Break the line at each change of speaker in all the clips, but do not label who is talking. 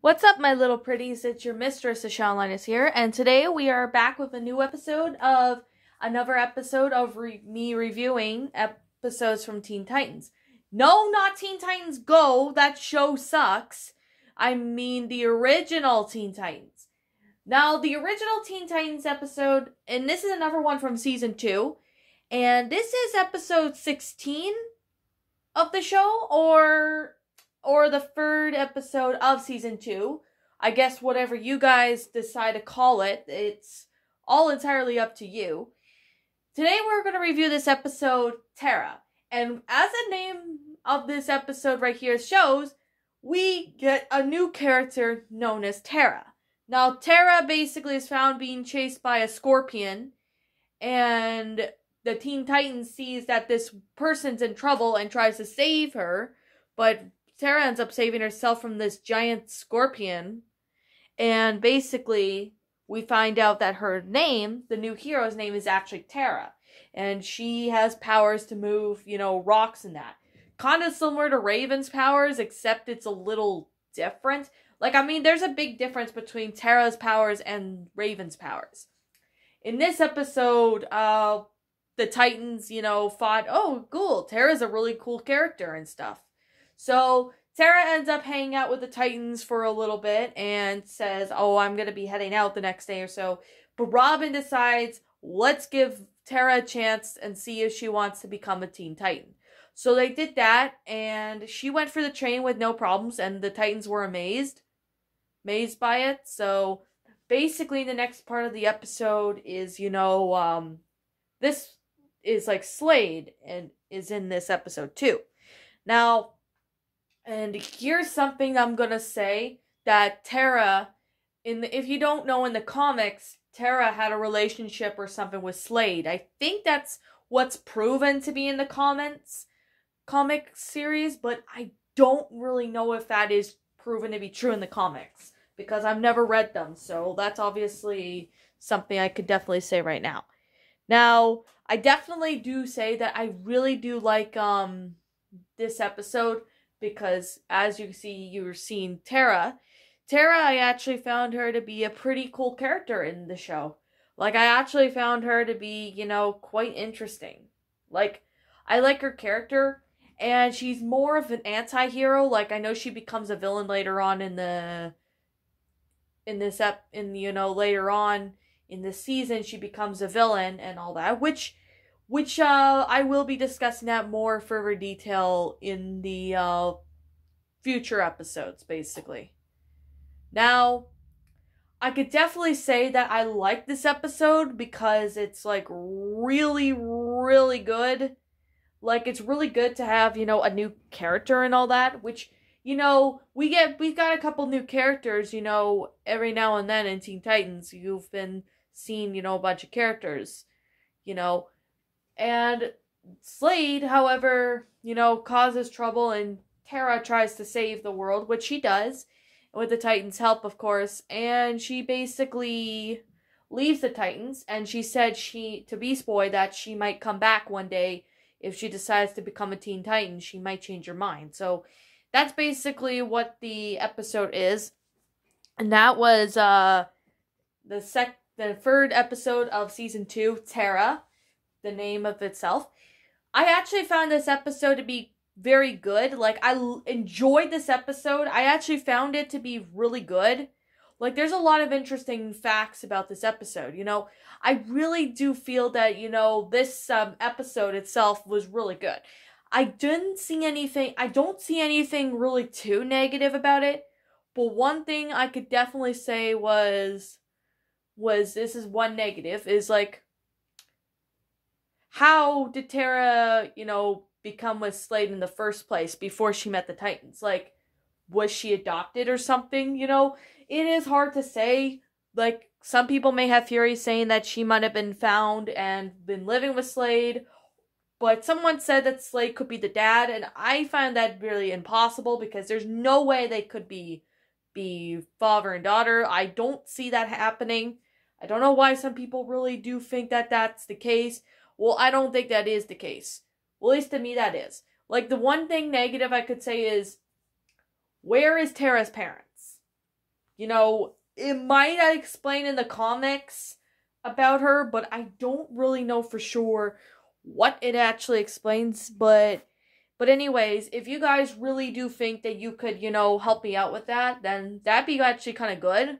What's up, my little pretties? It's your mistress, Ashawn Linus here, and today we are back with a new episode of another episode of re- me reviewing episodes from Teen Titans. No, not Teen Titans Go. That show sucks. I mean the original Teen Titans. Now, the original Teen Titans episode, and this is another one from season two, and this is episode 16 of the show, or or the third episode of season two. I guess whatever you guys decide to call it, it's all entirely up to you. Today we're going to review this episode, Terra. And as the name of this episode right here shows, we get a new character known as Terra. Now, Terra basically is found being chased by a scorpion, and the Teen Titans sees that this person's in trouble and tries to save her, but Terra ends up saving herself from this giant scorpion. And basically, we find out that her name, the new hero's name, is actually Tara. And she has powers to move, you know, rocks and that. Kind of similar to Raven's powers, except it's a little different. Like, I mean, there's a big difference between Tara's powers and Raven's powers. In this episode, uh, the Titans, you know, fought, oh, cool, Tara's a really cool character and stuff. So Terra ends up hanging out with the Titans for a little bit and says, Oh, I'm going to be heading out the next day or so. But Robin decides, let's give Terra a chance and see if she wants to become a Teen Titan. So they did that, and she went for the train with no problems, and the Titans were amazed. Amazed by it. So basically, the next part of the episode is, you know, um, this is like Slade and is in this episode too. Now, and here's something I'm gonna say that Terra, in the, if you don't know in the comics, Terra had a relationship or something with Slade. I think that's what's proven to be in the comments comic series, but I don't really know if that is proven to be true in the comics because I've never read them. So that's obviously something I could definitely say right now. Now, I definitely do say that I really do like um this episode because as you see, you're seeing Tara. Tara, I actually found her to be a pretty cool character in the show. Like, I actually found her to be, you know, quite interesting. Like, I like her character, and she's more of an anti hero. Like, I know she becomes a villain later on in the. In this ep, in you know later on in the season, she becomes a villain and all that, which which uh, I will be discussing that more further detail in the uh, future episodes, basically. Now, I could definitely say that I like this episode because it's like really, really good. Like it's really good to have, you know, a new character and all that, which, you know, we get we've got a couple new characters, you know, every now and then in Teen Titans. You've been seeing, you know, a bunch of characters. You know, and Slade, however, you know, causes trouble and Terra tries to save the world, which she does, with the Titans' help, of course, and she basically leaves the Titans and she said she to Beast Boy that she might come back one day if she decides to become a Teen Titan, she might change her mind. So that's basically what the episode is. And that was uh the sec the third episode of season 2, Terra the name of itself. I actually found this episode to be very good. Like I l- enjoyed this episode. I actually found it to be really good. Like there's a lot of interesting facts about this episode, you know. I really do feel that, you know, this um, episode itself was really good. I didn't see anything I don't see anything really too negative about it. But one thing I could definitely say was was this is one negative is like how did Terra, you know, become with Slade in the first place before she met the Titans? Like, was she adopted or something? You know, it is hard to say. Like, some people may have theories saying that she might have been found and been living with Slade, but someone said that Slade could be the dad, and I find that really impossible because there's no way they could be be father and daughter. I don't see that happening. I don't know why some people really do think that that's the case. Well, I don't think that is the case. Well, at least to me, that is. Like, the one thing negative I could say is where is Tara's parents? you know, it might explain in the comics about her, but I don't really know for sure what it actually explains, but but anyways, if you guys really do think that you could, you know, help me out with that, then that'd be actually kind of good.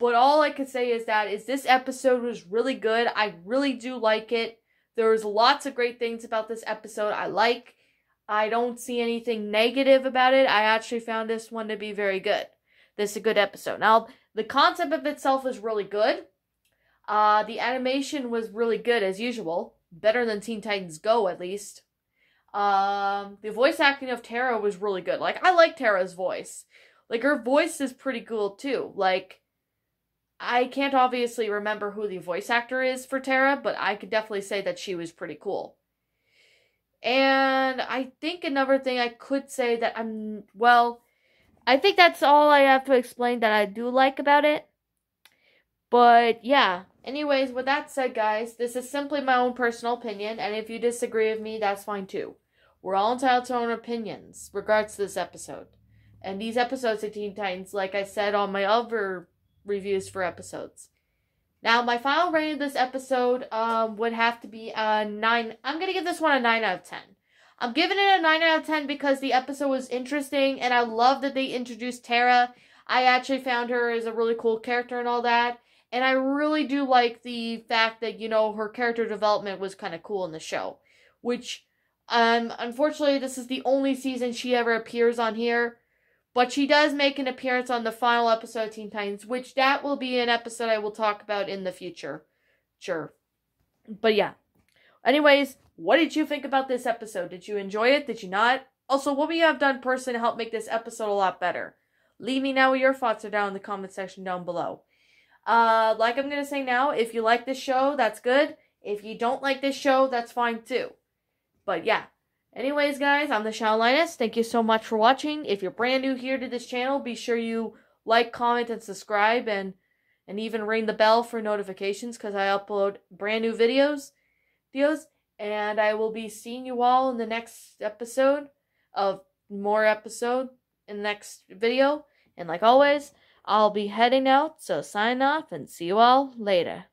But all I can say is that is this episode was really good. I really do like it. There's lots of great things about this episode I like. I don't see anything negative about it. I actually found this one to be very good. This is a good episode. Now, the concept of itself is really good. Uh, the animation was really good as usual. Better than Teen Titans Go, at least. Um, the voice acting of Tara was really good. Like, I like Tara's voice. Like, her voice is pretty cool, too. Like, I can't obviously remember who the voice actor is for Tara, but I could definitely say that she was pretty cool. And I think another thing I could say that I'm, well, I think that's all I have to explain that I do like about it. But yeah, anyways, with that said, guys, this is simply my own personal opinion, and if you disagree with me, that's fine too. We're all entitled to our own opinions regards to this episode. And these episodes of Teen Titans, like I said on my other reviews for episodes. Now, my final rating of this episode um, would have to be a 9. I'm going to give this one a 9 out of 10. I'm giving it a 9 out of 10 because the episode was interesting and I love that they introduced Tara. I actually found her as a really cool character and all that. And I really do like the fact that, you know, her character development was kind of cool in the show. Which, um, unfortunately, this is the only season she ever appears on here. But she does make an appearance on the final episode of Teen Titans, which that will be an episode I will talk about in the future. Sure. But yeah. Anyways, what did you think about this episode? Did you enjoy it? Did you not? Also, what would you have done personally to help make this episode a lot better? Leave me now your thoughts are down in the comment section down below. Uh, like I'm gonna say now, if you like this show, that's good. If you don't like this show, that's fine too. But yeah, Anyways, guys, I'm the Shadow Linus. Thank you so much for watching. If you're brand new here to this channel, be sure you like, comment, and subscribe, and and even ring the bell for notifications because I upload brand new videos. Videos, and I will be seeing you all in the next episode of more episode in the next video. And like always, I'll be heading out, so sign off and see you all later.